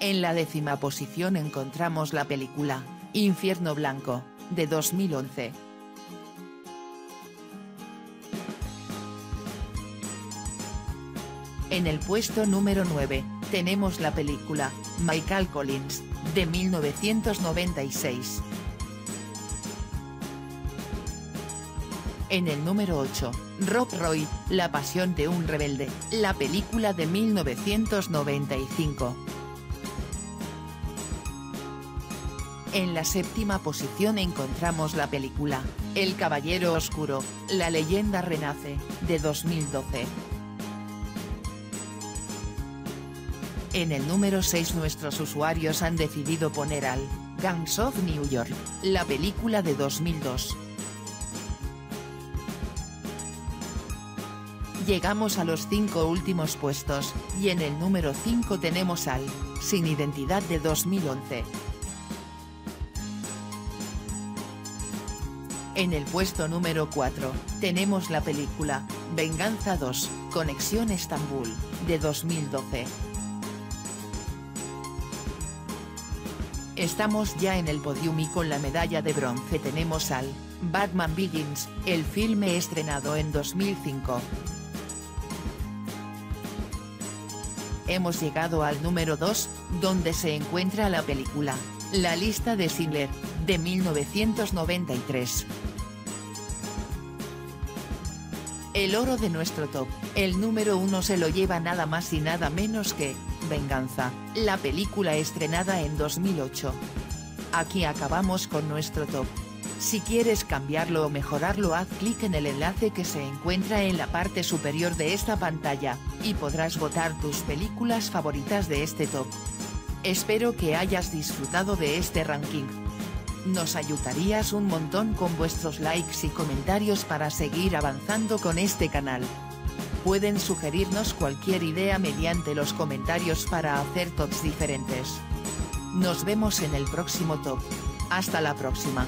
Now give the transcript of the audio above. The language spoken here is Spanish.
En la décima posición encontramos la película, Infierno Blanco, de 2011. En el puesto número 9, tenemos la película, Michael Collins, de 1996. En el número 8, Rock Roy, La pasión de un rebelde, la película de 1995. En la séptima posición encontramos la película, El Caballero Oscuro, la leyenda renace, de 2012. En el número 6 nuestros usuarios han decidido poner al, Gangs of New York, la película de 2002. Llegamos a los 5 últimos puestos, y en el número 5 tenemos al, Sin Identidad de 2011. En el puesto número 4, tenemos la película, Venganza 2, Conexión Estambul, de 2012. Estamos ya en el podium y con la medalla de bronce tenemos al, Batman Begins, el filme estrenado en 2005. Hemos llegado al número 2, donde se encuentra la película, La lista de Schindler, de 1993. El oro de nuestro top, el número 1 se lo lleva nada más y nada menos que, Venganza, la película estrenada en 2008. Aquí acabamos con nuestro top. Si quieres cambiarlo o mejorarlo haz clic en el enlace que se encuentra en la parte superior de esta pantalla, y podrás votar tus películas favoritas de este top. Espero que hayas disfrutado de este ranking. Nos ayudarías un montón con vuestros likes y comentarios para seguir avanzando con este canal. Pueden sugerirnos cualquier idea mediante los comentarios para hacer tops diferentes. Nos vemos en el próximo top. Hasta la próxima.